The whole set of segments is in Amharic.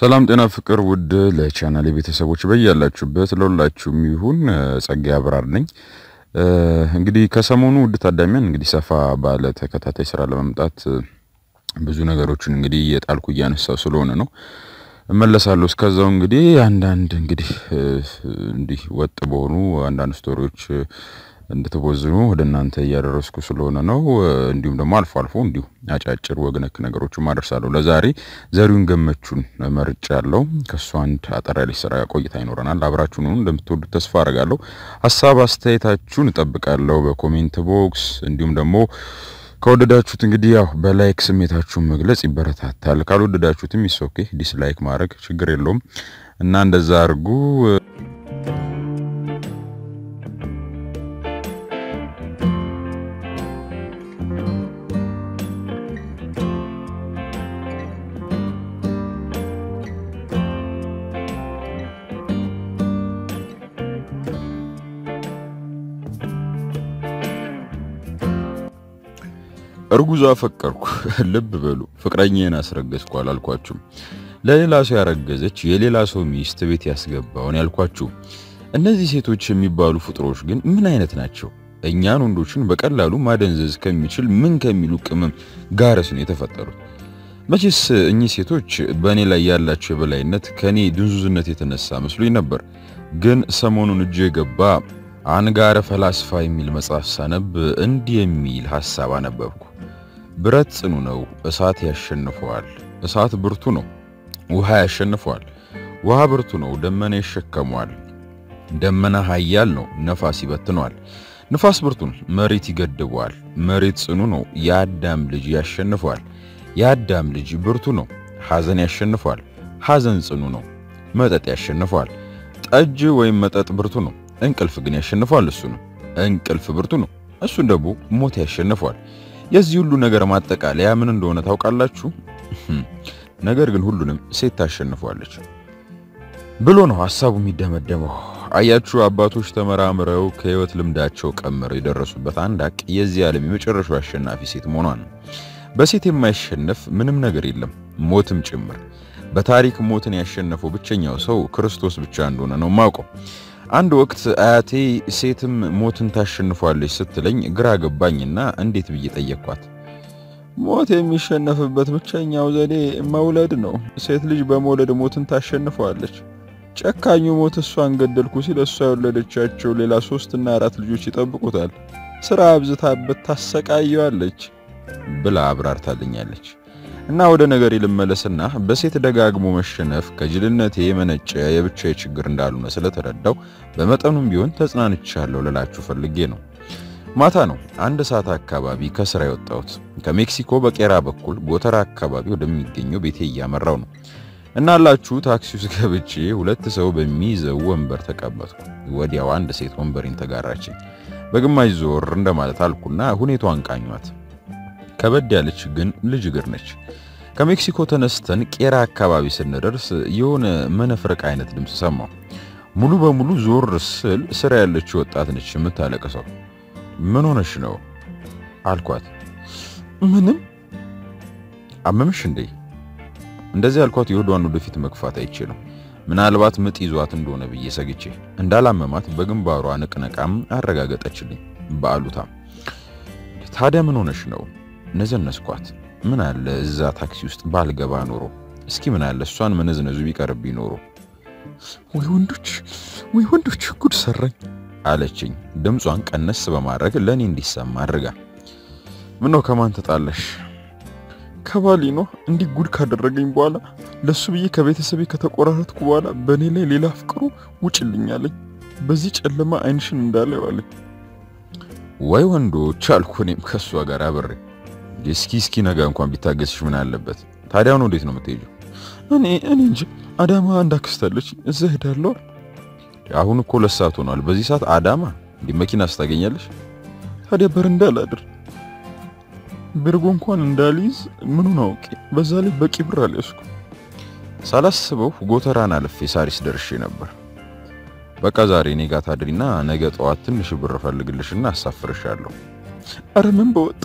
ሰላም ጤና ፍቅር ውድ ለቻናል ቤተሰቦች በያላችሁበት ለሁላችሁም ይሁን። ጸጋዬ አብራር ነኝ። እንግዲህ ከሰሞኑ ውድ ታዳሚያን እንግዲህ ሰፋ ባለ ተከታታይ ስራ ለመምጣት ብዙ ነገሮችን እንግዲህ የጣልኩ እያነሳው ስለሆነ ነው እመለሳለሁ። እስከዛው እንግዲህ አንዳንድ እንግዲህ እንዲህ ወጥ በሆኑ አንዳንድ story ዎች እንዳትቦዝኑ ወደ እናንተ እያደረስኩ ስለሆነ ነው። እንዲሁም ደግሞ አልፎ አልፎ እንዲሁ አጫጭር ወግ ነክ ነገሮችን ማደርሳለሁ። ለዛሬ ዘሪሁን ገመቹን መርጫ ያለው ከእሱ አንድ አጠር ያለች ስራ ቆይታ ይኖረናል። አብራችሁን እንደምትወዱት ተስፋ አደርጋለሁ። ሀሳብ አስተያየታችሁን እጠብቃለሁ በ comment box። እንዲሁም ደግሞ ከወደዳችሁት እንግዲህ ያው በ like ስሜታችሁን መግለጽ ይበረታታል። ካልወደዳችሁትም it's okay dislike ማድረግ ችግር የለውም እና እንደዛ አድርጉ። እርጉዝ አፈቀርኩ። ልብ በሉ ፍቅረኛዬን አስረገዝኩ አላልኳችሁም። ለሌላ ሰው ያረገዘች የሌላ ሰው ሚስት ቤት ያስገባውን ያልኳችሁ። እነዚህ ሴቶች የሚባሉ ፍጥሮች ግን ምን አይነት ናቸው? እኛን ወንዶችን በቀላሉ ማደንዘዝ ከሚችል ምን ከሚሉ ቅመም ጋርስ ነው የተፈጠሩት? መቼስ እኚህ ሴቶች በእኔ ላይ ያላቸው የበላይነት ከእኔ ድንዙዝነት የተነሳ መስሎኝ ነበር። ግን ሰሞኑን እጅ የገባ አንጋረ ፈላስፋ የሚል መጽሐፍ ሳነብ እንዲህ የሚል ሐሳብ አነበብኩ። ብረት ጽኑ ነው፣ እሳት ያሸንፈዋል። እሳት ብርቱ ነው፣ ውሃ ያሸንፈዋል። ውሃ ብርቱ ነው፣ ደመና ይሸከመዋል። ደመና ኃያል ነው፣ ነፋስ ይበትነዋል። ንፋስ ብርቱ ነው፣ መሬት ይገድበዋል። መሬት ጽኑ ነው፣ የአዳም ልጅ ያሸንፈዋል። የአዳም ልጅ ብርቱ ነው፣ ሐዘን ያሸንፈዋል። ሐዘን ጽኑ ነው፣ መጠጥ ያሸንፈዋል። ጠጅ ወይም መጠጥ ብርቱ ነው፣ እንቅልፍ ግን ያሸንፈዋል። እሱ ነው እንቅልፍ ብርቱ ነው፣ እሱን ደግሞ ሞት ያሸንፈዋል። የዚህ ሁሉ ነገር ማጠቃለያ ምን እንደሆነ ታውቃላችሁ? ነገር ግን ሁሉንም ሴት ታሸንፈዋለች ብሎ ነው ሐሳቡ የሚደመደመው። አያችሁ አባቶች ተመራምረው ከህይወት ልምዳቸው ቀምረው የደረሱበት አንድ ሀቅ የዚህ ዓለም የመጨረሻው አሸናፊ ሴት መሆኗን ነው። በሴት የማይሸነፍ ምንም ነገር የለም፣ ሞትም ጭምር። በታሪክ ሞትን ያሸነፈው ብቸኛው ሰው ክርስቶስ ብቻ እንደሆነ ነው ማውቀው። አንድ ወቅት አያቴ ሴትም ሞትን ታሸንፏለች ስትለኝ ግራ ገባኝና እንዴት ብዬ ጠየቅኳት። ሞት የሚሸነፍበት ብቸኛው ዘዴ መውለድ ነው። ሴት ልጅ በመውለድ ሞትን ታሸንፈዋለች። ጨካኙ ሞት እሷን ገደልኩ ሲል እሷ የወለደቻቸው ሌላ ሶስትና አራት ልጆች ይጠብቁታል። ስራ አብዝታበት ታሰቃየዋለች ብላ አብራርታልኛለች። እና ወደ ነገር ልመለስና በሴት ደጋግሞ መሸነፍ ከጅልነቴ የመነጨ የብቻዬ ችግር እንዳልሆነ ስለተረዳው በመጠኑም ቢሆን ተጽናንቻለሁ ልላችሁ ፈልጌ ነው። ማታ ነው አንድ ሰዓት አካባቢ ከስራ የወጣሁት። ከሜክሲኮ በቄራ በኩል ጎተራ አካባቢ ወደሚገኘው ቤቴ እያመራው ነው እና አላችሁ ታክሲ ውስጥ ገብቼ ሁለት ሰው በሚይዘው ወንበር ተቀመጥኩ። ወዲያው አንድ ሴት ወንበሬን ተጋራችኝ። በግማሽ ዞር እንደማለት አልኩና ሁኔታዋን ቃኟት። ከበድ ያለች ግን ልጅ እግር ነች። ከሜክሲኮ ተነስተን ቄራ አካባቢ ስንደርስ የሆነ መነፍረቅ አይነት ድምፅ ሰማሁ። ሙሉ በሙሉ ዞር ስል ስራ ያለች ወጣት ነች የምታለቅሰው። ምን ሆነሽ ነው አልኳት። ምንም። አመመሽ እንዴ? እንደዚህ አልኳት። የሆዷን ወደፊት መግፋት አይችልም። ምናልባት ምጥ ይዟት እንደሆነ ብዬ ሰግቼ እንዳላመማት በግንባሯ ንቅነቃም አረጋገጠችልኝ በአሉታም። ታዲያ ምን ሆነሽ ነው? ነዘነስኳት። ምን አለ እዛ ታክሲ ውስጥ ባልገባ ኖሮ፣ እስኪ ምን አለ እሷን መነዝነዙ ቢቀርብኝ ኖሮ። ወይ ወንዶች፣ ወይ ወንዶች ጉድ ሰራኝ አለችኝ፣ ድምጿን ቀነስ በማድረግ ለእኔ እንዲሰማ አድርጋ። ምነው ከማን ተጣለሽ? ከባሌ ነው። እንዲህ ጉድ ካደረገኝ በኋላ ለሱ ብዬ ከቤተሰቤ ከተቆራረጥኩ በኋላ በእኔ ላይ ሌላ አፍቅሮ ውጭልኝ አለኝ። በዚህ ጨለማ አይንሽን እንዳለ ዋለኝ። ወይ ወንዶች አልኩ እኔም ከሷ ጋር አብሬ። እስኪ እስኪ ነገ እንኳን ቢታገስሽ ምን አለበት? ታዲያ ነው እንዴት ነው የምትሄጂው? እኔ እኔ እንጂ አዳማ አለች፣ እዛ ሄዳለሁ። አሁን እኮ ሁለት ሰዓት ሆኗል። በዚህ ሰዓት አዳማ እንዲህ መኪና ስታገኛለሽ? ታዲያ በረንዳ ላድር ብርጎ እንኳን እንዳልይዝ ምኑን አውቄ፣ በዛ ላይ በቂ ብር አልያዝኩ። ሳላስበው ጎተራን አልፌ ሳሪስ ደርሼ ነበር። በቃ ዛሬ እኔ ጋር ታድሪና ነገ ጠዋት ትንሽ ብር እፈልግልሽና አሳፍርሻለሁ። አረ ምን በወጣ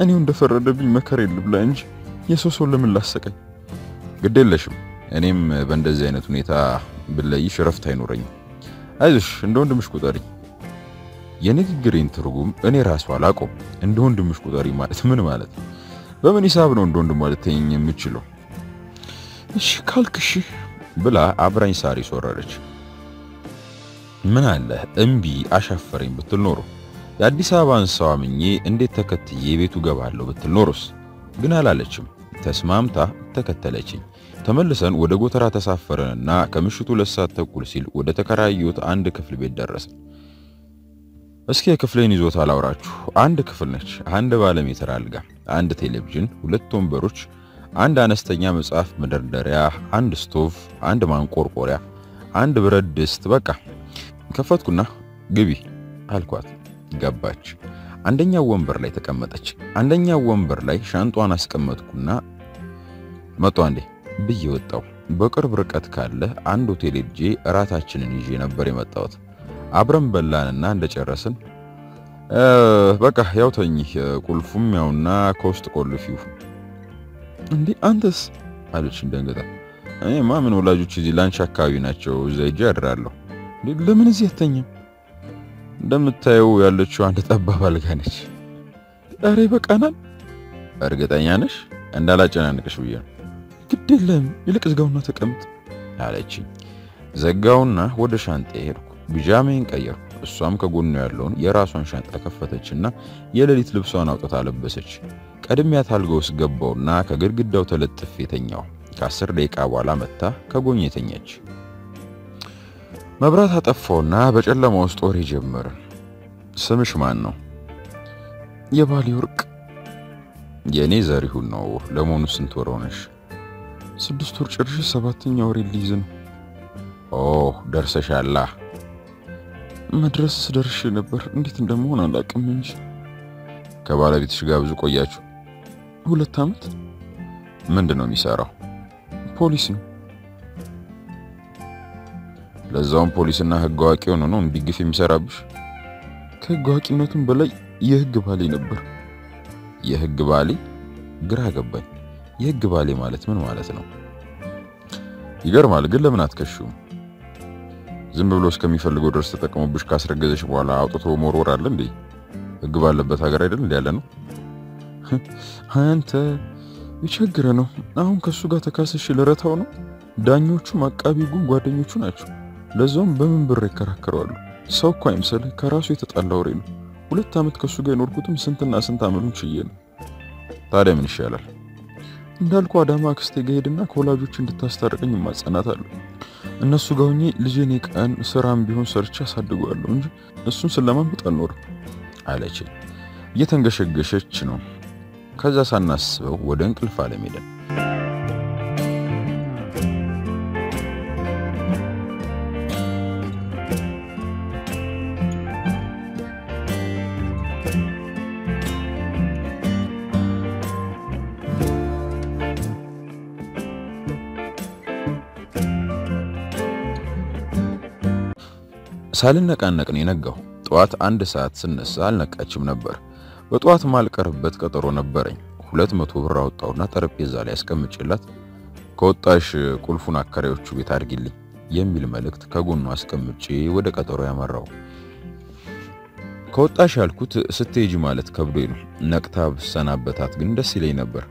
እኔው እንደፈረደብኝ መከር የልብላ እንጂ የሰው ሰው ለምን ላሰቀኝ? ግድ የለሽም እኔም በእንደዚህ አይነት ሁኔታ ብለይሽ እረፍት አይኖረኝም። አይዞሽ እንደ ወንድምሽ ቁጠሪ። የንግግሬን ትርጉም እኔ ራሱ አላውቀውም። እንደ ወንድምሽ ቁጠሪ ማለት ምን ማለት ነው? በምን ሂሳብ ነው እንደ ወንድም ማለት የምችለው? እሺ ካልክሽ ብላ አብራኝ ሳሪስ ወረደች። ምን አለ እምቢ አሻፈረኝ ብትል ኖሮ የአዲስ አበባን ሰው አምኜ እንዴት ተከትዬ ቤቱ ገባለሁ ብትል ኖሮስ? ግን አላለችም። ተስማምታ ተከተለችኝ። ተመልሰን ወደ ጎተራ ተሳፈረንና ከምሽቱ ሁለት ሰዓት ተኩል ሲል ወደ ተከራዩት አንድ ክፍል ቤት ደረስን። እስኪ የክፍሌን ይዞታ አላውራችሁ። አንድ ክፍል ነች። አንድ ባለ ሜትር አልጋ፣ አንድ ቴሌቪዥን፣ ሁለት ወንበሮች፣ አንድ አነስተኛ መጽሐፍ መደርደሪያ፣ አንድ ስቶቭ፣ አንድ ማንቆርቆሪያ፣ አንድ ብረት ድስት። በቃ ከፈትኩና ግቢ አልኳት። ገባች። አንደኛው ወንበር ላይ ተቀመጠች። አንደኛው ወንበር ላይ ሻንጧን አስቀመጥኩና መጣ አንዴ ብዬ ወጣው። በቅርብ ርቀት ካለ አንድ ሆቴል ሄጄ እራታችንን ይዤ ነበር የመጣሁት። አብረን በላንና እንደጨረስን በቃ ያው ተኝ፣ ቁልፉም ያውና ከውስጥ ቆልፊው። እንዴ አንተስ አለች እንደንገጣ። እኔማ ምን ወላጆች እዚህ ላንቺ አካባቢ ናቸው፣ እዛ ሄጄ አድራለሁ። ለምን እዚህ አተኝም? እንደምታየው ያለችው አንድ ጠባብ አልጋ ነች። ኧረ ይበቃናል። እርግጠኛ ነሽ? እንዳላጨናንቅሽ ብዬ ነው። ግድ የለም ይልቅ ዝጋውና ተቀምጥ አለችኝ። ዘጋውና ወደ ሻንጣ ሄድኩ። ቢጃሜን ቀየርኩ። እሷም ከጎኑ ያለውን የራሷን ሻንጣ ከፈተችና የሌሊት ልብሷን አውጥታ ለበሰች። ቀድሚያት አልጋ ውስጥ ገባውና ከግድግዳው ተለጥፌ የተኛው። ከአስር ደቂቃ በኋላ መታ ከጎኝ የተኛች። መብራት አጠፋውና በጨለማ ውስጥ ወሬ ጀመርን። ስምሽ ማን ነው? የባሌ ወርቅ። የእኔ ዘሪሁን ነው። ለመሆኑ ስንት ወር ሆነሽ? ስድስት ወር ጨርሼ ሰባተኛ ወሬ ሊይዝ ነው። ኦ ደርሰሻላ። መድረስስ ደርሼ ነበር። እንዴት እንደመሆን አላውቅም እንጂ። ከባለቤትሽ ጋር ብዙ ቆያችሁ? ሁለት ዓመት። ምንድን ነው የሚሰራው? ፖሊስ ነው። ለዛውም ፖሊስና ሕግ አዋቂ ሆኖ ነው እንዲግፍ የሚሰራብሽ? ከሕግ አዋቂነቱም በላይ የሕግ ባሌ ነበር። የሕግ ባሌ? ግራ ገባኝ። የሕግ ባሌ ማለት ምን ማለት ነው? ይገርማል። ግን ለምን አትከሺውም? ዝም ብሎ እስከሚፈልገው ድረስ ተጠቅሞብሽ ካስረገዘሽ በኋላ አውጥቶ መወርወር አለ እንዴ? ሕግ ባለበት ሀገር አይደል እንዴ ያለ ነው? አንተ የቸግረ ነው። አሁን ከሱ ጋር ተካሰሽ ልረታው ነው። ዳኞቹም አቃቢ ሕጉም ጓደኞቹ ናቸው። ለዛውም በምን ብር ይከራከራሉ? ሰው እኮ አይምሰልህ፣ ከራሱ የተጣላ ወሬ ነው። ሁለት ዓመት ከሱ ጋር የኖርኩትም ስንትና ስንት ዓመቱን ችዬ ነው። ታዲያ ምን ይሻላል? እንዳልኩ አዳማ አክስቴ ጋር ሄድና ከወላጆች እንድታስታርቀኝ ማጸናታለሁ። እነሱ ጋር ሆኜ ልጄን የቀን ስራም ቢሆን ሰርቼ አሳድገዋለሁ እንጂ እሱን ስለማምጥ አልኖርም አለች። እየተንገሸገሸች ነው። ከዛ ሳናስበው ወደ እንቅልፍ አለም ሄደን ሳልነቃነቅ ነው የነጋው። ጠዋት አንድ ሰዓት ስነሳ አልነቃችም ነበር። በጠዋት ማልቀርበት ቀጠሮ ነበረኝ። ሁለት መቶ ብር አወጣውና ጠረጴዛ ላይ አስቀምጬላት ከወጣሽ ቁልፉን አከራዮቹ ቤት አድርጊልኝ የሚል መልእክት ከጎኑ አስቀምጬ ወደ ቀጠሮ ያመራው። ከወጣሽ ያልኩት ስትሄጂ ማለት ከብዶኝ ነው። ነቅታ ብሰናበታት ግን ደስ ይለኝ ነበር።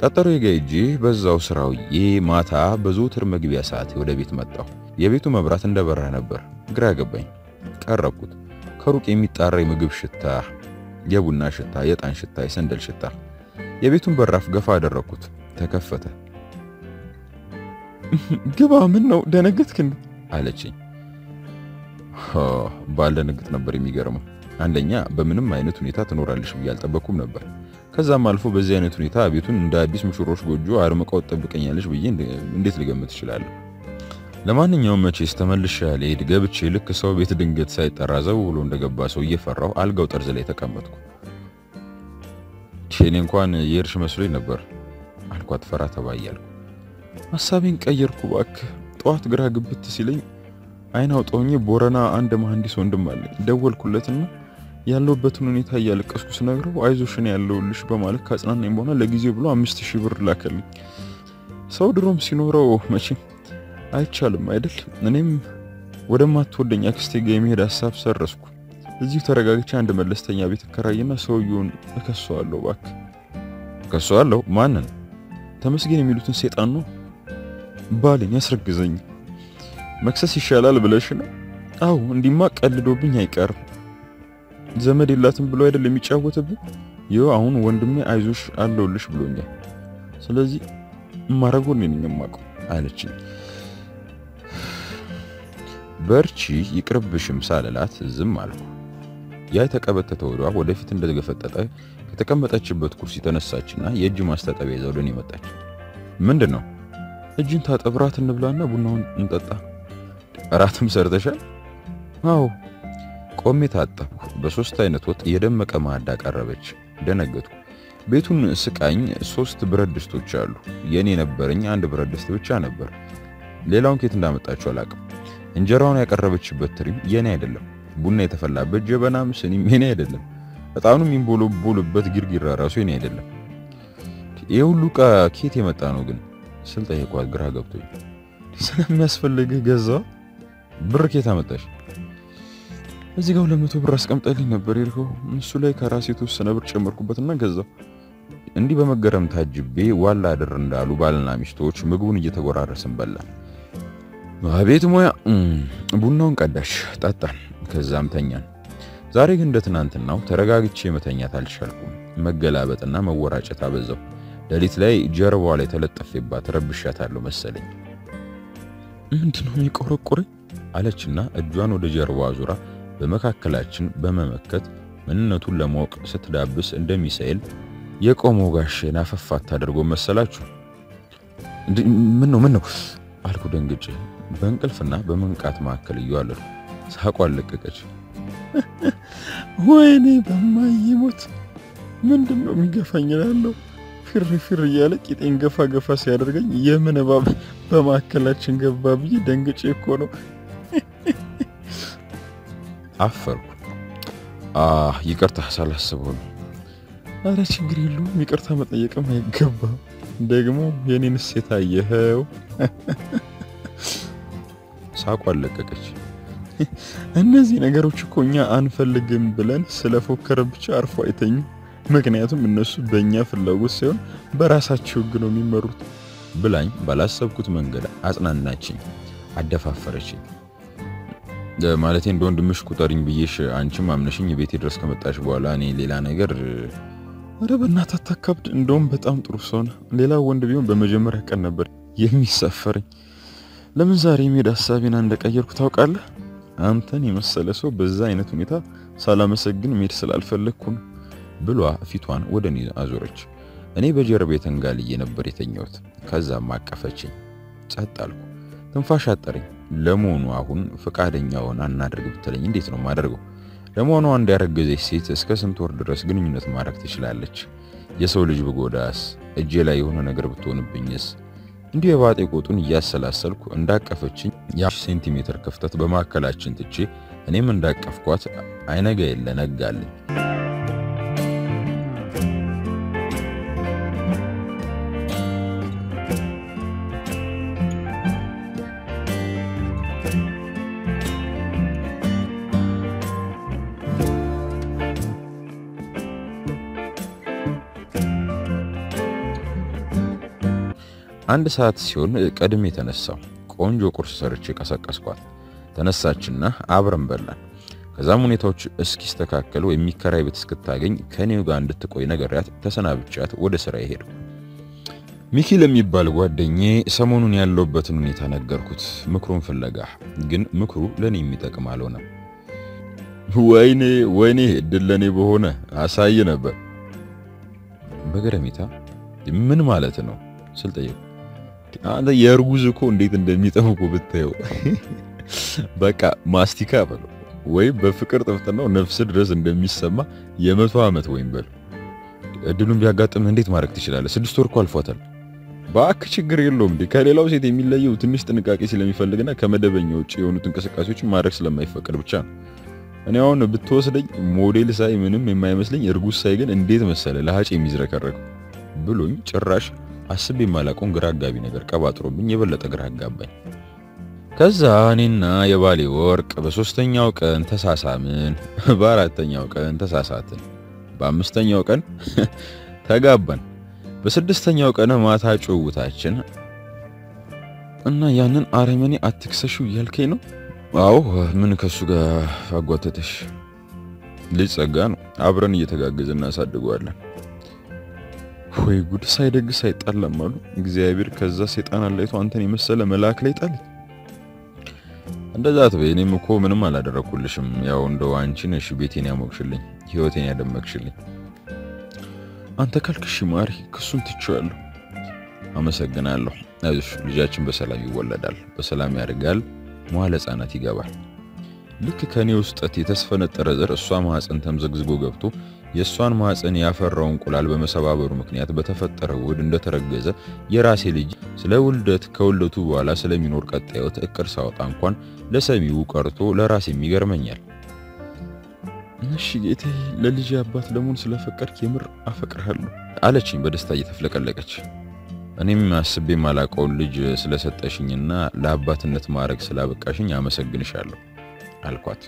ቀጠሮ የጋይጄ በዛው ስራውዬ ማታ በዘወትር መግቢያ ሰዓት ወደ ቤት መጣሁ። የቤቱ መብራት እንደበራ ነበር። ግራ ገባኝ። ቀረብኩት። ከሩቅ የሚጣራ የምግብ ሽታ፣ የቡና ሽታ፣ የዕጣን ሽታ፣ የሰንደል ሽታ። የቤቱን በራፍ ገፋ አደረግኩት። ተከፈተ። ግባ። ምን ነው ደነገጥክ እንዴ? አለችኝ። ባልደነግጥ ነበር የሚገርመው። አንደኛ በምንም አይነት ሁኔታ ትኖራለሽ ብዬ አልጠበቅኩም ነበር። ከዛም አልፎ በዚህ አይነት ሁኔታ ቤቱን እንደ አዲስ ሙሽሮች ጎጆ አድምቀው ትጠብቀኛለች ብዬ እንዴት ልገምት እችላለሁ? ለማንኛውም መቼስ ተመልሼ ያልሄድ ገብቼ ልክ ሰው ቤት ድንገት ሳይጠራ ዘው ብሎ እንደገባ ሰው እየፈራሁ አልጋው ጠርዝ ላይ ተቀመጥኩ። እኔ እንኳን የእርሽ መስሎኝ ነበር አልኳት ፈራ ተባ ሀሳቤን ቀየርኩ እባክህ። ጠዋት ግራ ግብት ሲለኝ አይን አውጣኝ ቦረና አንድ መሐንዲስ ወንድም አለኝ። ደወልኩለትና ያለውበትን ሁኔታ እያለቀስኩ ስነግረው አይዞሽ እኔ ያለሁልሽ በማለት ካጽናናኝ በኋላ ለጊዜው ብሎ አምስት ሺህ ብር ላከልኝ። ሰው ድሮም ሲኖረው መቼም አይቻልም አይደል? እኔም ወደማትወደኝ አክስቴ ጋር የመሄድ ሀሳብ ሰረስኩ። እዚሁ ተረጋግቼ አንድ መለስተኛ ቤት እከራይና ሰውየውን እከሰዋለሁ። እባክህ እከሰዋለሁ? ማንን? ተመስገን የሚሉትን ሴጣን ነው። ባሌን ያስረግዘኝ መክሰስ ይሻላል ብለሽ ነው? አዎ፣ እንዲማ ቀልዶብኝ አይቀርም። ዘመድ የላትም ብሎ አይደል የሚጫወትብኝ? ይኸው አሁን ወንድሜ አይዞሽ አለውልሽ ብሎኛል። ስለዚህ ማረጎን ነኝ የማውቀው አለችኝ። በርቺ ይቅርብሽም ሳልላት ዝም አልኩ። ያ የተቀበተተ ወዷ ወደፊት እንደተገፈጠጠ ከተቀመጠችበት ኩርሲ ተነሳችና የእጅ ማስታጠቢያ ይዛ ወደ እኔ መጣች። ምንድን ነው? እጅን ታጠብ፣ ራት እንብላና ቡናውን እንጠጣ። እራትም ሰርተሻል? አዎ። ቆሜ ታጠብኩ። በሶስት አይነት ወጥ የደመቀ ማዕድ አቀረበች። ደነገጥኩ። ቤቱን ስቃኝ ሶስት ብረት ድስቶች አሉ። የኔ የነበረኝ አንድ ብረት ድስት ብቻ ነበር። ሌላውን ኬት እንዳመጣችሁ አላውቅም። እንጀራውን ያቀረበችበት ትሪም የኔ አይደለም። ቡና የተፈላበት ጀበናም ስኒም የኔ አይደለም። እጣኑ የሚንቦለቦልበት ግርግራ ራሱ የኔ አይደለም። ይህ ሁሉ ዕቃ ኬት የመጣ ነው ግን ስል ጠየኳት፣ ግራ ገብቶኝ። ስለሚያስፈልግህ ገዛ። ብር ኬት አመጣሽ? እዚህ ጋር ሁለት መቶ ብር አስቀምጠልኝ ነበር ይልከው። እሱ ላይ ከራሴ የተወሰነ ብር ጨመርኩበትና ገዛው። እንዲህ በመገረም ታጅቤ ዋላ አድር እንዳሉ ባልና ሚስቶች ምግቡን እየተጎራረስን በላን። አቤት ሙያ! ቡናውን ቀዳሽ፣ ጠጣን፣ ከዛም ተኛን። ዛሬ ግን እንደ ትናንትናው ተረጋግቼ መተኛት አልቻልኩም። መገላበጥና መወራጨት አበዛው። ሌሊት ላይ ጀርባዋ ላይ ተለጠፌባት ረብሻታለሁ መሰለኝ። ምንድነው የሚቆረቁረኝ አለችና እጇን ወደ ጀርባዋ ዙራ በመካከላችን በመመከት ምንነቱን ለማወቅ ስትዳብስ እንደሚሳኤል የቆመው ጋሼን አፈፋት ታደርጎ መሰላችሁ። ምን ነው ምን ነው አልኩ ደንግጬ። በእንቅልፍና በመንቃት መካከል እየዋለሁ ሳቋ አለቀቀች። ወይኔ በማይሞት ምንድን ነው የሚገፋኝ እላለሁ። ፊር ፊር እያለ ቂጤን ገፋ ገፋ ሲያደርገኝ የምን እባብ በመካከላችን ገባ ብዬ ደንግጬ እኮ ነው። አፈርኩ። ይቅርታ ሳላስበው ነው። አረ ችግር የለውም ይቅርታ መጠየቅም አይገባም። ደግሞ የኔን ሴት አየኸው። ሳቋ አለቀቀች። እነዚህ ነገሮች እኮ እኛ አንፈልግም ብለን ስለፎከረ ብቻ አርፎ አይተኙ። ምክንያቱም እነሱ በእኛ ፍላጎት ሳይሆን በራሳቸው ሕግ ነው የሚመሩት ብላኝ ባላሰብኩት መንገድ አጽናናችኝ፣ አደፋፈረችኝ። ማለቴ እንደ ወንድምሽ ቁጠሪኝ ብዬሽ አንቺም አምነሽኝ ቤቴ ድረስ ከመጣሽ በኋላ እኔ ሌላ ነገር ኧረ በእናትህ አታካብድ። እንደውም በጣም ጥሩ ሰው ነህ። ሌላ ወንድ ቢሆን በመጀመሪያ ቀን ነበር የሚሳፈረኝ። ለምን ዛሬ የመሄድ ሀሳቤን እንደቀየርኩ ታውቃለህ? አንተን የመሰለ ሰው በዛ አይነት ሁኔታ ሳላመሰግን መሄድ ስላልፈለግኩ ነው ብሏ ፊቷን ወደ እኔ አዞረች። እኔ በጀርቤ ተንጋልዬ ነበር የተኛሁት። ከዛም አቀፈችኝ። ጸጥ አልኩ። ትንፋሽ አጠረኝ። ለመሆኑ አሁን ፈቃደኛ ሆና እናደርግ ብትለኝ እንዴት ነው ማደርገው? ለመሆኑ አንድ ያረገዘች ሴት እስከ ስንት ወር ድረስ ግንኙነት ማድረግ ትችላለች? የሰው ልጅ ብጎዳስ? እጄ ላይ የሆነ ነገር ብትሆንብኝስ? እንዲሁ የባጤ ቆጡን እያሰላሰልኩ እንዳቀፈችኝ ያ ሴንቲሜትር ክፍተት በማዕከላችን ትቼ እኔም እንዳቀፍኳት አይነጋ የለ ነጋልኝ። አንድ ሰዓት ሲሆን ቀድሜ የተነሳው ቆንጆ ቁርስ ሰርቼ ቀሰቀስኳት። ተነሳችና አብረን በላን። ከዛም ሁኔታዎች እስኪስተካከሉ የሚከራይ ቤት እስክታገኝ ከኔው ጋር እንድትቆይ ነገርያት ተሰናብቻት ወደ ስራ ሄድኩ። ሚኪ ለሚባል ጓደኛዬ ሰሞኑን ያለውበትን ሁኔታ ነገርኩት፣ ምክሩን ፍለጋ። ግን ምክሩ ለኔ የሚጠቅም አልሆነም። ወይኔ ወይኔ እድል ለኔ በሆነ አሳይ ነበር። በገረሜታ ምን ማለት ነው ስል ጠየቁ። አንተ የእርጉዝ እኮ እንዴት እንደሚጠብቁ ብታየው፣ በቃ ማስቲካ በለው ወይም በፍቅር ጥፍጥናው ነፍስ ድረስ እንደሚሰማ የመቶ ዓመት ወይም በለው። እድሉን ቢያጋጥም እንዴት ማድረግ ትችላለህ? ስድስት ወር እኮ አልፏታል። በአክ ችግር የለውም እንዴ። ከሌላው ሴት የሚለየው ትንሽ ጥንቃቄ ስለሚፈልግና ከመደበኛ ውጭ የሆኑት እንቅስቃሴዎችን ማድረግ ስለማይፈቀድ ብቻ ነው። እኔ አሁን ብትወስደኝ ሞዴል ሳይ ምንም የማይመስለኝ እርጉዝ ሳይ ግን እንዴት መሰለ ለሀጭ የሚዝረከረከው ብሎኝ ጭራሽ አስቤ የማላውቀውን ግራ አጋቢ ነገር ቀባጥሮብኝ የበለጠ ግራ አጋባኝ። ከዛ እኔና የባሌ ወርቅ በሶስተኛው ቀን ተሳሳምን፣ በአራተኛው ቀን ተሳሳትን፣ በአምስተኛው ቀን ተጋባን፣ በስድስተኛው ቀን ማታ ጭውውታችን እና ያንን አረመኔ አትክሰሹ እያልከኝ ነው? አዎ ምን ከሱ ጋር አጓተተሽ? ልጅ ጸጋ ነው። አብረን እየተጋገዝን እናሳድገዋለን። ወይ ጉድ! ሳይደግስ አይጣላም አሉ እግዚአብሔር። ከዛ ሰይጣን አላይቶ አንተን የመሰለ መልአክ ላይ ጣል። እንደዛ አትበይ። እኔም እኮ ምንም አላደረኩልሽም። ያው እንደው አንቺ ነሽ ቤቴን ያሞቅሽልኝ፣ ህይወቴን ያደመቅሽልኝ። አንተ ካልክሽ ማሪ፣ ክሱን ትቼዋለሁ። አመሰግናለሁ። አይዞሽ፣ ልጃችን በሰላም ይወለዳል፣ በሰላም ያድጋል፣ መዋለ ሕፃናት ይገባል። ልክ ከኔ ውስጠት የተስፈነጠረ ዘር እሷ ማህፀን ተምዘግዝጎ ገብቶ የእሷን ማህፀን ያፈራው እንቁላል በመሰባበሩ ምክንያት በተፈጠረ ውህድ እንደተረገዘ የራሴ ልጅ ስለ ውልደት ከውልደቱ በኋላ ስለሚኖር ቀጣይ ሕይወት እቅድ ሳወጣ እንኳን ለሰሚው ቀርቶ ለራሴም ይገርመኛል። እሺ ጌቴ፣ ለልጅ አባት ለመሆን ስለፈቀድክ የምር አፈቅርሃለሁ አለችኝ በደስታ እየተፍለቀለቀች። እኔም አስቤ የማላውቀውን ልጅ ስለሰጠሽኝና ለአባትነት ማዕረግ ስላበቃሽኝ አመሰግንሻለሁ አልኳት።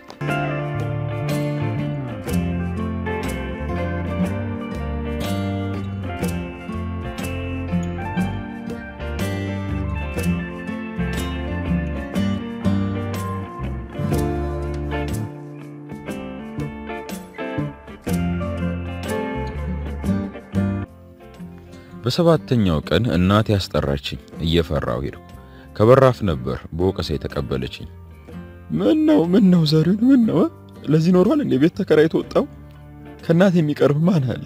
በሰባተኛው ቀን እናቴ ያስጠራችኝ። እየፈራሁ ሄድኩ። ከበራፍ ነበር በወቀሳ የተቀበለችኝ። ምን ነው ምን ነው ዘሪሁን ምን ነው ለዚህ ኖሯል እንዴ? ቤት ተከራይቶ ወጣው ከእናት የሚቀርብ ማን አለ?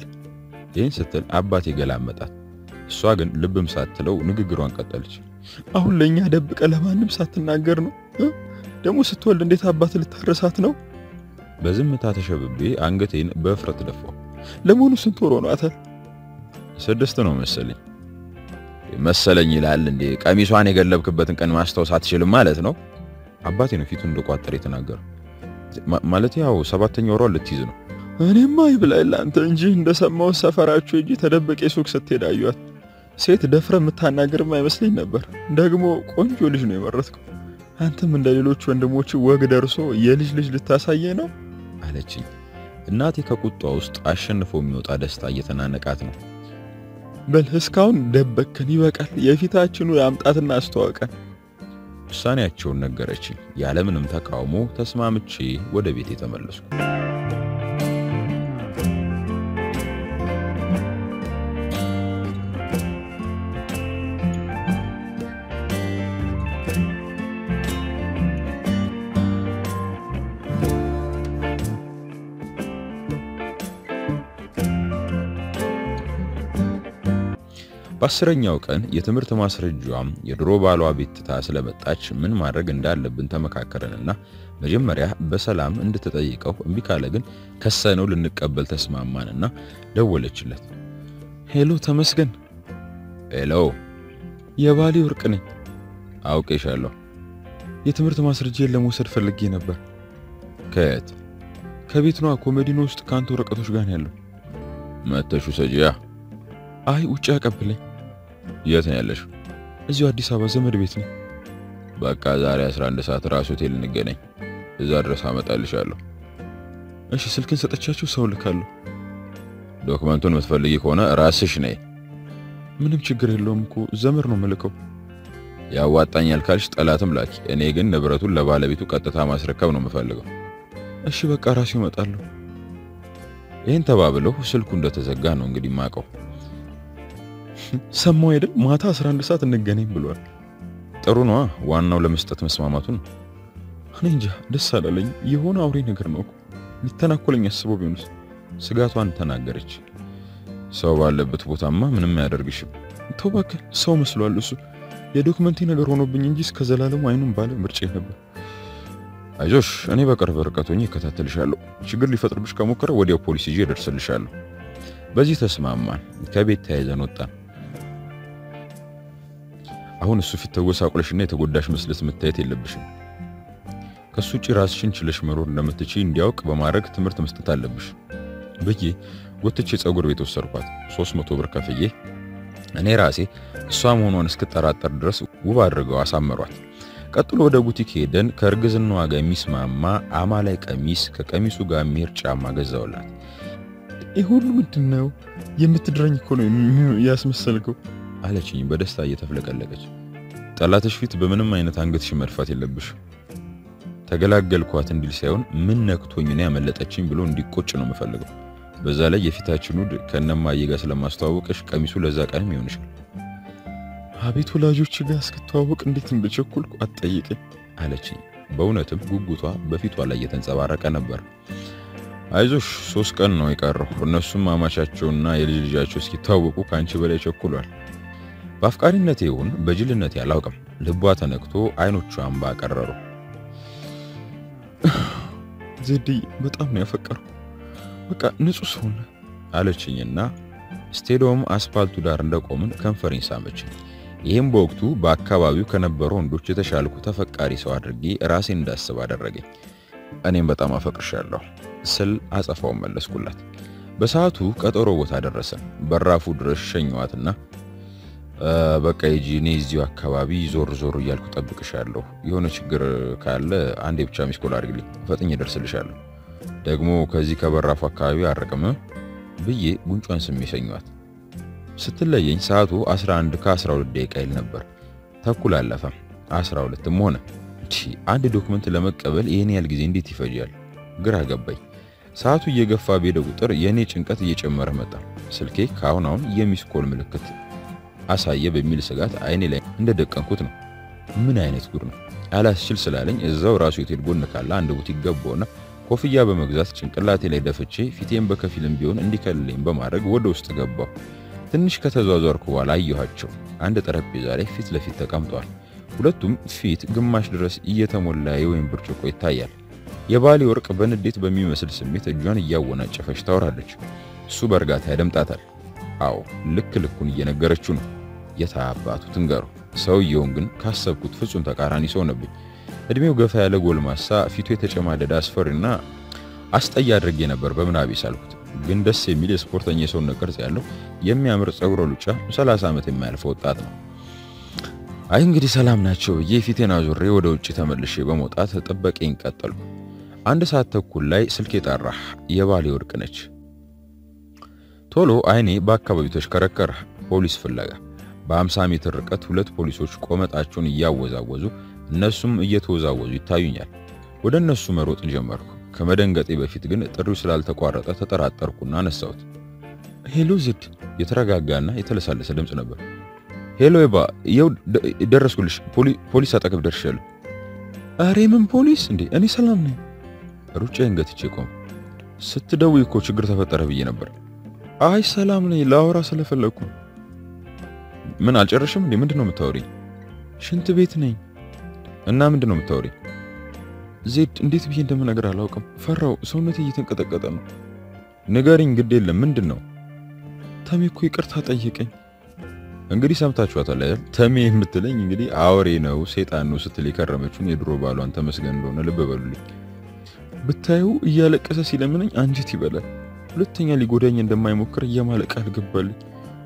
ይህን ስትል አባቴ ገላመጣት። እሷ ግን ልብም ሳትለው ንግግሯን ቀጠለች። አሁን ለእኛ ደብቀ ለማንም ሳትናገር ነው? ደግሞ ስትወልድ እንዴት አባት ልታረሳት ነው? በዝምታ ተሸብቤ አንገቴን በእፍረት ደፋው ለመሆኑ ስንት ወር ሆኗታል ስድስት ነው መሰለኝ መሰለኝ ይላል እንዴ ቀሚሷን የገለብክበትን ቀን ማስታወስ አትችልም ማለት ነው አባቴ ነው ፊቱን እንደቋጠረ የተናገረው። ማለት ያው ሰባተኛ ወሯ ልትይዝ ነው። እኔማ ይብላኝ ለአንተ እንጂ እንደሰማው ሰፈራችሁ እንጂ ተደበቄ ሱቅ ስትሄድ አየኋት። ሴት ደፍረ የምታናገርም አይመስለኝ ነበር። ደግሞ ቆንጆ ልጅ ነው የመረጥከው። አንተም እንደ ሌሎች ወንድሞች ወግ ደርሶ የልጅ ልጅ ልታሳየ ነው አለችኝ። እናቴ ከቁጧ ውስጥ አሸንፎ የሚወጣ ደስታ እየተናነቃት ነው። በል እስካሁን ደበቅከን፣ ይበቃል። የፊታችኑ የአምጣትና አስተዋውቀን ውሳኔያቸውን ነገረችኝ። ያለምንም ተቃውሞ ተስማምቼ ወደ ቤት የተመለስኩ። በአስረኛው ቀን የትምህርት ማስረጃዋም የድሮ ባሏ ቤት ትታ ስለመጣች ምን ማድረግ እንዳለብን ተመካከረንና መጀመሪያ በሰላም እንድትጠይቀው እምቢ ካለ ግን ከሰነው ልንቀበል ተስማማንና ደወለችለት። hello ተመስገን። hello የባሌ ወርቅ ነኝ። አውቄሻለሁ። የትምህርት ማስረጃዬን ለመውሰድ ፈልጌ ነበር። ከየት? ከቤት ነዋ። ኮሜዲኖ ውስጥ ከአንተ ወረቀቶች ጋር ያለው መተሽ ውሰጂያ። አይ ውጭ አቀብለኝ። የት ነው ያለሽው? እዚሁ አዲስ አበባ ዘመድ ቤት ነው። በቃ ዛሬ 11 ሰዓት ራስ ሆቴል እንገናኝ። እዛ ድረስ አመጣልሻለሁ። እሺ፣ ስልክን ሰጠቻችሁ፣ ሰው ልካለሁ። document ኡን የምትፈልጊ ከሆነ ራስሽ ነይ። ምንም ችግር የለውም እኮ ዘመድ ነው የምልከው። ያዋጣኛል ካልሽ ጠላትም ላኪ። እኔ ግን ንብረቱን ለባለቤቱ ቀጥታ ማስረከብ ነው የምፈልገው። እሺ፣ በቃ ራሴ እመጣለሁ። ይህን ተባብለው ስልኩ እንደተዘጋ ነው እንግዲህ ማቀው ሰማው አይደል? ማታ 11 ሰዓት እንገናኝ ብሏል። ጥሩ ነዋ። ዋናው ለመስጠት መስማማቱ ነው። እኔ እንጃ ደስ አላለኝ። የሆነ አውሬ ነገር ነው እኮ ሊተናኮለኝ አስቦ ቢሆንስ? ስጋቷን ተናገረች። ሰው ባለበት ቦታማ ምንም አያደርግሽም። ተው እባክህ፣ ሰው መስሏል እሱ። የዶክመንቴ ነገር ሆኖብኝ እንጂ እስከ ዘላለሙ አይኑን ባለ ምርጬ ነበር። አይዞሽ፣ እኔ በቅርብ ርቀት ሆኜ እከታተልሻለሁ። ችግር ሊፈጥርብሽ ከሞከረ ወዲያው ፖሊስ ይዤ እደርስልሻለሁ። በዚህ ተስማማን። ከቤት ተያይዘን ወጣን። አሁን እሱ ፊት ተጎሳቁለሽና የተጎዳሽ መስለስ መታየት የለብሽም። ከሱ ውጪ ራስሽን ችለሽ መኖር እንደምትችይ እንዲያውቅ በማድረግ ትምህርት መስጠት አለብሽ ብዬ ጎትቼ ፀጉር ቤት ወሰድኳት። 300 ብር ከፍዬ እኔ ራሴ እሷ መሆኗን እስክጠራጠር ድረስ ውብ አድርገው አሳመሯት። ቀጥሎ ወደ ቡቲክ ሄደን ከእርግዝናዋ ጋር የሚስማማ አማላይ ቀሚስ ከቀሚሱ ጋር የሚሄድ ጫማ ገዛውላት። ይህ ሁሉ ምንድን ነው? የምትድረኝ እኮ ነው ያስመሰልከው አለችኝ በደስታ እየተፍለቀለቀች። ጠላትሽ ፊት በምንም አይነት አንገትሽ መድፋት የለብሽ ተገላገልኳት እንዲል ሳይሆን ምን ነክቶኝ ነው ያመለጠችኝ ብሎ እንዲቆጭ ነው የምፈልገው። በዛ ላይ የፊታችን ውድ ከነማዬ ጋር ስለማስተዋወቅሽ ቀሚሱ ለዛ ቀንም ይሆንሻል። አቤት ወላጆች ጋር እስክተዋወቅ እንዴት እንደቸኮልኩ አትጠይቀኝ አለችኝ። በእውነትም ጉጉቷ በፊቷ ላይ እየተንጸባረቀ ነበር። አይዞሽ ሶስት ቀን ነው የቀረው። እነሱም አማቻቸውና የልጅ ልጃቸው እስኪታወቁ ከአንቺ በላይ ቸኩሏል። በአፍቃሪነቴ ይሁን በጅልነቴ አላውቅም፣ ልቧ ተነክቶ አይኖቿ እንባ ቀረሩ። ዜድዬ በጣም ነው ያፈቀርኩ። በቃ ንጹህ ሰው ነህ አለችኝና ስቴዲየም አስፓልቱ ዳር እንደቆምን ከንፈሬን ሳመችኝ። ይህም በወቅቱ በአካባቢው ከነበሩ ወንዶች የተሻልኩ ተፈቃሪ ሰው አድርጌ ራሴን እንዳስብ አደረገኝ። እኔም በጣም አፈቅርሻለሁ ስል አጸፋውን መለስኩላት። በሰዓቱ ቀጠሮ ቦታ ደረሰን። በራፉ ድረስ ሸኘዋትና በቃ ሂጂ፣ እኔ እዚሁ አካባቢ ዞር ዞር እያልኩ ጠብቅሻለሁ። የሆነ ችግር ካለ አንዴ ብቻ ሚስኮል አድርግልኝ፣ ፈጥኜ እደርስልሻለሁ። ደግሞ ከዚህ ከበራፉ አካባቢ አልርቅም ብዬ ጉንጯን ስሜ ሸኘዋት። ስትለየኝ ሰዓቱ 11 ከ12 ደቂቃ ይል ነበር። ተኩል አለፈ፣ 12ም ሆነ። አንድ document ለመቀበል ይህን ያህል ጊዜ እንዴት ይፈጃል? ግራ ገባኝ። ሰዓቱ እየገፋ በሄደ ቁጥር የእኔ ጭንቀት እየጨመረ መጣ። ስልኬ ከአሁን አሁን የ missed call ምልክት አሳየ በሚል ስጋት አይኔ ላይ እንደደቀንኩት ነው። ምን አይነት ጉድ ነው? አላስችል ስላለኝ እዛው ራሱ ሆቴል ጎን ካለ አንድ ቡቲክ ገባውና ኮፍያ በመግዛት ጭንቅላቴ ላይ ደፍቼ ፊቴን በከፊልም ቢሆን እንዲከልለኝ በማድረግ ወደ ውስጥ ገባው። ትንሽ ከተዟዟርኩ በኋላ አየኋቸው። አንድ ጠረጴዛ ላይ ፊት ለፊት ተቀምጠዋል። ሁለቱም ፊት ግማሽ ድረስ እየተሞላ የወይን ብርጭቆ ይታያል። የባሌ ወርቅ በንዴት በሚመስል ስሜት እጇን እያወናጨፈች ታወራለች። እሱ በእርጋታ ያደምጣታል። አዎ ልክ ልኩን እየነገረችው ነው። የታባቱ ትንገሩ። ሰውየውን ግን ካሰብኩት ፍጹም ተቃራኒ ሰው ነብኝ። እድሜው ገፋ ያለ ጎልማሳ፣ ፊቱ የተጨማደደ አስፈሪና አስጠያ አድርጌ ነበር በምናቤ ሳልኩት። ግን ደስ የሚል የስፖርተኛ የሰውነት ቅርጽ ያለው የሚያምር ጸጉረ ሉጫ 30 ዓመት የማያልፈ ወጣት ነው። አይ እንግዲህ ሰላም ናቸው ብዬ ፊቴን አዙሬ ወደ ውጭ ተመልሼ በመውጣት ጥበቄን ቀጠልኩ። አንድ ሰዓት ተኩል ላይ ስልክ የጠራ የባሌ ወርቅ ነች። ቶሎ አይኔ በአካባቢው ተሽከረከረ። ፖሊስ ፍለጋ። በ50 ሜትር ርቀት ሁለት ፖሊሶች ቆመጣቸውን እያወዛወዙ እነሱም እየተወዛወዙ ይታዩኛል። ወደ እነሱ መሮጥ ጀመርኩ። ከመደንገጤ በፊት ግን ጥሪው ስላልተቋረጠ ተጠራጠርኩና አነሳሁት። hello ዜድ፣ የተረጋጋና የተለሳለሰ ድምፅ ነበር። hello ኤባ፣ ይኸው ደረስኩልሽ። ፖሊስ አጠገብ ደርሻለሁ። አረ ምን ፖሊስ እንዴ? እኔ ሰላም ነኝ። ሩጫዬን ገትቼ ቆም። ስትደውይ እኮ ችግር ተፈጠረ ብዬ ነበር። አይ ሰላም ነኝ፣ ላወራ ስለፈለግኩ። ምን አልጨረሽም እንዴ? ምንድን ነው የምታወሪኝ? ሽንት ቤት ነኝ። እና ምንድን ነው የምታወሪኝ? ዜድ እንዴት ብዬ እንደምነግር አላውቅም። ፈራው፣ ሰውነቴ እየተንቀጠቀጠ ነው። ንገሪኝ፣ ግድ የለም ምንድን ነው? ተሜ እኮ ይቅርታ ጠየቀኝ። እንግዲህ ሰምታችኋታል አይደል? ተሜ የምትለኝ እንግዲህ አውሬ ነው ሴጣን ነው ስትል የከረመችውን የድሮ ባሏን ተመስገን እንደሆነ ልብ በሉልኝ። ብታዩ እያለቀሰ ሲለምነኝ አንጀት ይበላል። ሁለተኛ ሊጎዳኝ እንደማይሞክር እየማለ ቃል ገባልኝ።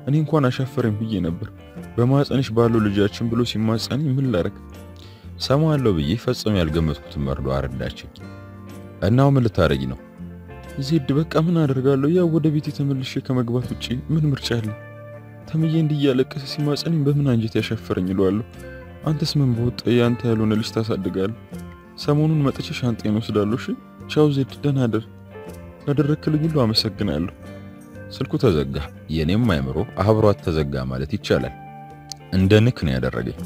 እኔ እንኳን አሻፈረኝ ብዬ ነበር። በማህፀንሽ ባለው ልጃችን ብሎ ሲማጸኝ ምን ላረግ ሰማዋለሁ ብዬ ፈጽሞ ያልገመትኩትን መርዶ አረዳችኝ። እናው ምን ልታረጊ ነው? ዜድ በቃ ምን አደርጋለሁ? ያው ወደ ቤት የተመልሼ ከመግባት ውጪ ምን ምርጫ አለ? ተምዬ እንዲህ እያለቀሰ ሲማጸኝ በምን አንጀት ያሻፈረኝ እለዋለሁ። አንተስ ምን በወጣ ያንተ ያልሆነ ልጅ ታሳድጋለህ። ሰሞኑን መጥቼ ሻንጤን ወስዳለሁ። እሺ ቻው ዜድ፣ ደህና አደር። ላደረክልኝ ሁሉ አመሰግናለሁ። ስልኩ ተዘጋ። የኔም አይምሮ አብሯት ተዘጋ ማለት ይቻላል። እንደ ንክ ነው ያደረገኝ።